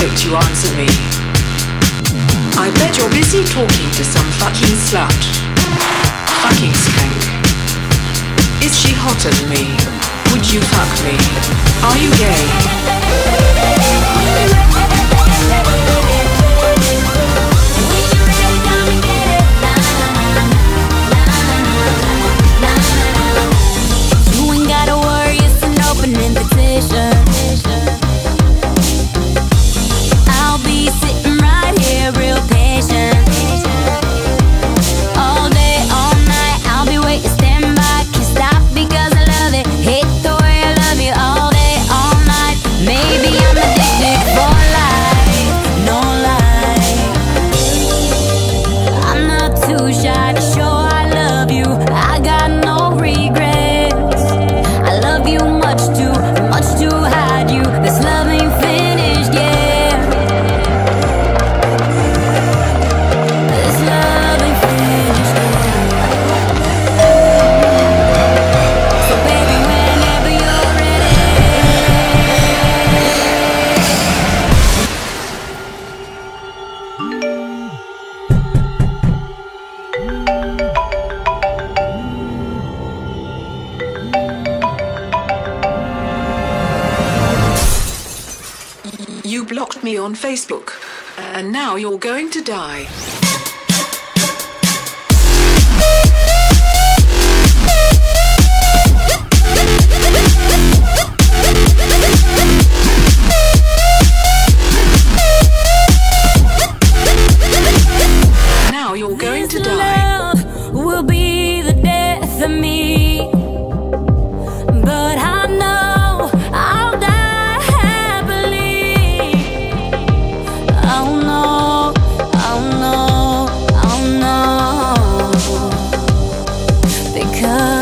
hope you answer me. I bet you're busy talking to some fucking slut. Fucking skank. Is she hotter than me? Would you fuck me? Are you gay? I. You blocked me on Facebook, and now you're going to die. because